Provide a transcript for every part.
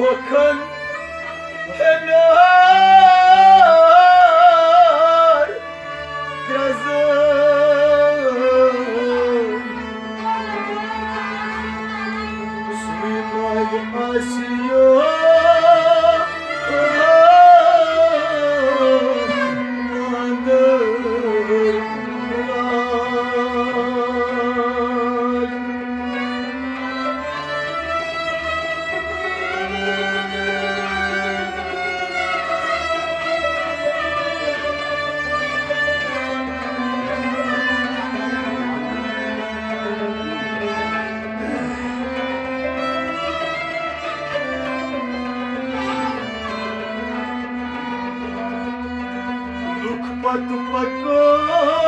Bakan kenar What do tumba do?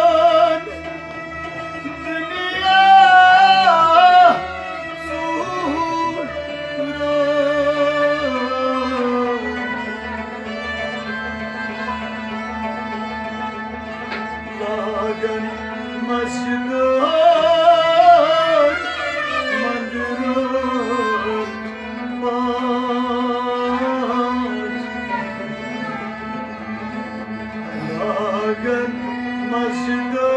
Lagan masjidun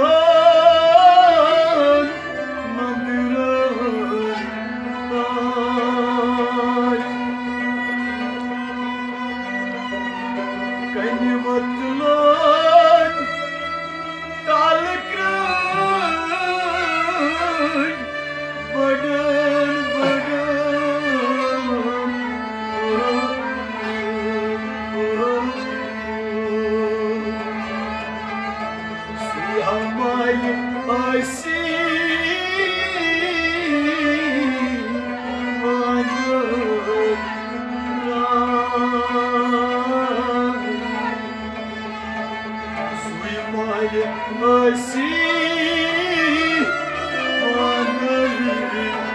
Внимание России, она любит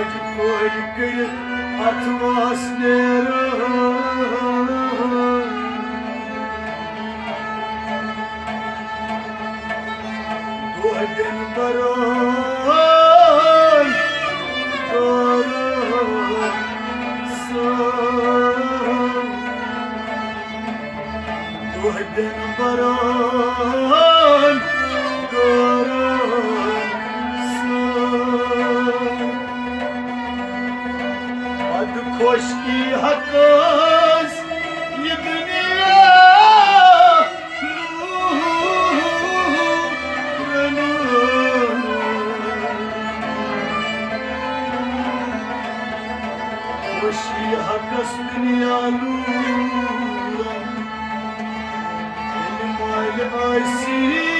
Maj par kari Atlas Neram Doğden baran Doğden baran خشکی حقاز یه دنیا خوشی حق است دنیا نورم علم آل آیسی